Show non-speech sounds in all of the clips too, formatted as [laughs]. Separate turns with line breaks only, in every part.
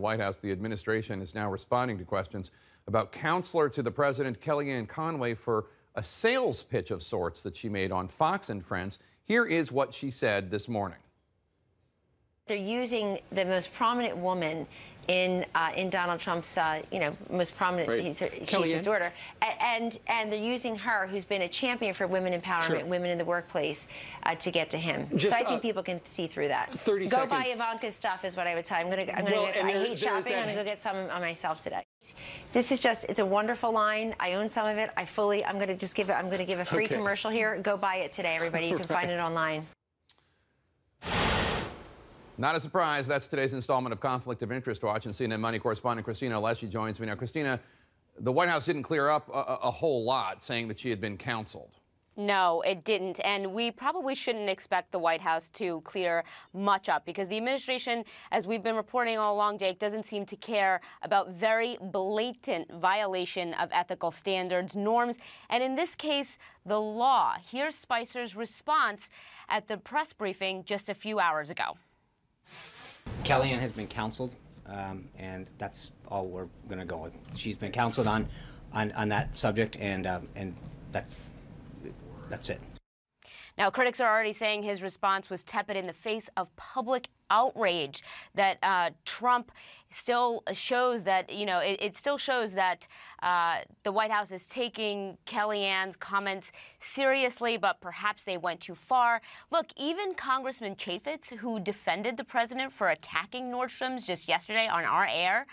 White House, the administration is now responding to questions about counselor to the president, Kellyanne Conway, for a sales pitch of sorts that she made on Fox and Friends. Here is what she said this morning.
They're using the most prominent woman in uh, in Donald Trump's, uh, you know, most prominent.
Right.
He's she's his daughter, and and they're using her, who's been a champion for women empowerment,
Sure.
women in the workplace, uh, to get to him.
Just,
so I think
uh,
people can see through that.
30
Go buy. Ivanka's stuff is what I would tell. I'm gonna. I'm gonna.
Well,
get, I
there-
hate shopping. I'm gonna go get some on myself today. This is just. It's a wonderful line. I own some of it. I fully. I'm gonna just give it. I'm gonna give a free
Okay.
commercial here. Go buy it today, everybody. You can find [laughs] it online.
Not a surprise. That's today's installment of Conflict of Interest Watch. And CNN Money correspondent Cristina Alesci joins me now. Cristina, the White House didn't clear up a- a whole lot, saying that she had been counseled.
No, it didn't. And we probably shouldn't expect the White House to clear much up because the administration, as we've been reporting all along, Jake, doesn't seem to care about very blatant violation of ethical standards, norms, and in this case, the law. Here's Spicer's response at the press briefing just a few hours ago.
Kellyanne has been counseled, um, and that's all we're going to go with. She's been counseled on, on, on that subject, and um, and that's that's it.
Now, critics are already saying his response was tepid in the face of public outrage. That uh, Trump still shows that, you know, it, it still shows that uh, the White House is taking Kellyanne's comments seriously, but perhaps they went too far. Look, even Congressman Chaffetz, who defended the president for attacking Nordstrom's just yesterday on our air,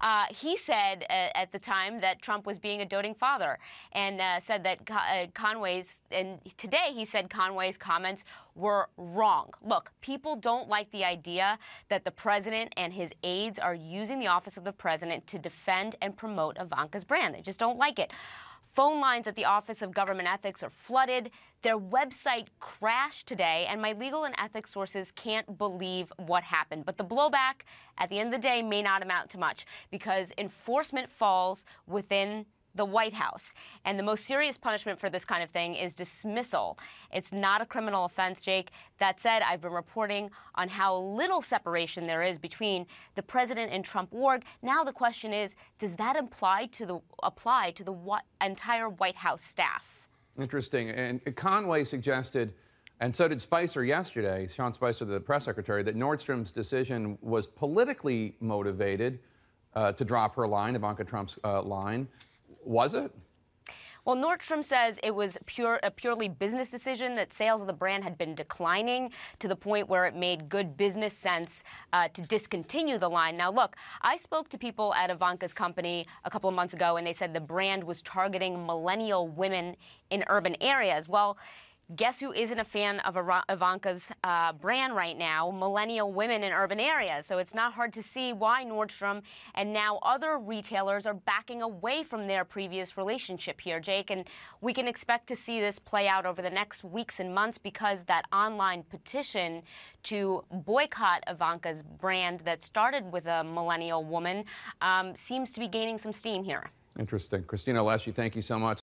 uh, he said uh, at the time that Trump was being a doting father and uh, said that uh, Conway's, and today he said Conway's comments were wrong. Look, people don't like the idea that the president and his aides are using the office of the president to defend and promote Ivanka's brand. They just don't like it. Phone lines at the Office of Government Ethics are flooded. Their website crashed today, and my legal and ethics sources can't believe what happened. But the blowback at the end of the day may not amount to much because enforcement falls within the White House. And the most serious punishment for this kind of thing is dismissal. It's not a criminal offense, Jake. That said, I've been reporting on how little separation there is between the president and Trump org. Now the question is, does that apply to the apply to the entire White House staff?
Interesting. And Conway suggested, and so did Spicer yesterday, Sean Spicer, the press secretary, that Nordstrom's decision was politically motivated uh, to drop her line, Ivanka Trump's uh, line. Was it?
Well, Nordstrom says it was pure a purely business decision that sales of the brand had been declining to the point where it made good business sense uh, to discontinue the line. Now, look, I spoke to people at Ivanka's company a couple of months ago, and they said the brand was targeting millennial women in urban areas. Well. Guess who isn't a fan of Ivanka's uh, brand right now? Millennial women in urban areas. So it's not hard to see why Nordstrom and now other retailers are backing away from their previous relationship here, Jake. And we can expect to see this play out over the next weeks and months because that online petition to boycott Ivanka's brand that started with a millennial woman um, seems to be gaining some steam here.
Interesting. Cristina Alesci, thank you so much.